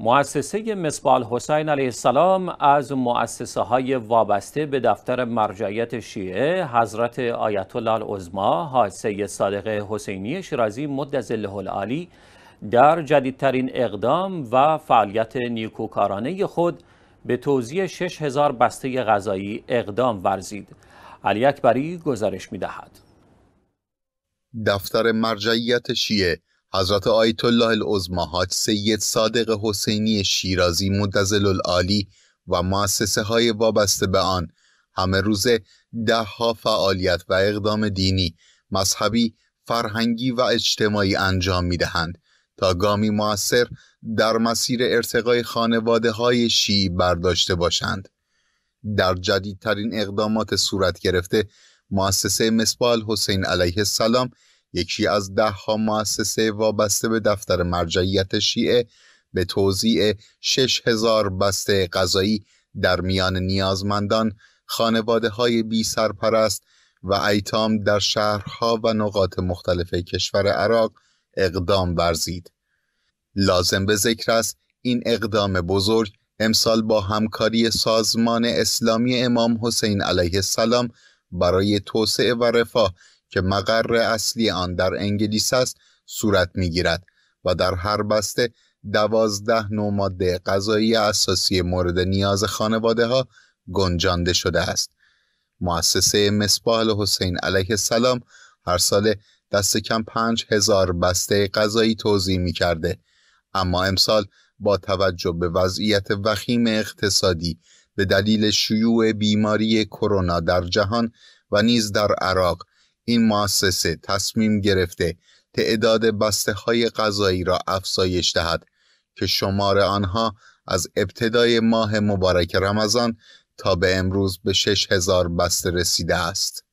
مؤسسه مصباح حسین علیه السلام از مؤسسه های وابسته به دفتر مرجعیت شیعه حضرت آیت الله العظما حادثه صادق حسینی شیرازی مدظله العالی در جدیدترین اقدام و فعالیت نیکوکارانه خود به توزیع 6000 بسته غذایی اقدام ورزید. علی اکبری گزارش می‌دهد. دفتر مرجعیت شیعه حضرت آیت الله العظما حاج سید صادق حسینی شیرازی مدزل العالی و مؤسسه های وابسته به آن همه روزه ده ها فعالیت و اقدام دینی، مذهبی، فرهنگی و اجتماعی انجام می دهند تا گامی موثر در مسیر ارتقای خانواده های شیعی برداشته باشند. در جدیدترین اقدامات صورت گرفته مؤسسه مصباح حسین علیه السلام یکی از ده ها مؤسسه وابسته به دفتر مرجعیت شیعه به توزیع هزار بسته غذایی در میان نیازمندان خانواده های بی سرپرست و ایتام در شهرها و نقاط مختلف کشور عراق اقدام ورزید. لازم به ذکر است این اقدام بزرگ امسال با همکاری سازمان اسلامی امام حسین علیه السلام برای توسعه و رفاه که مقر اصلی آن در انگلیس است صورت می‌گیرد و در هر بسته دوازده نوع ماده غذایی اساسی مورد نیاز خانواده ها گنجانده شده است. مؤسسه مصباح حسین علیه السلام هر سال دست کم پنج هزار بسته غذایی توضیح می کرده اما امسال با توجه به وضعیت وخیم اقتصادی به دلیل شیوع بیماری کرونا در جهان و نیز در عراق این مؤسسه تصمیم گرفته تعداد بسته های غذایی را افزایش دهد که شمار آنها از ابتدای ماه مبارک رمضان تا به امروز به شش هزار بسته رسیده است.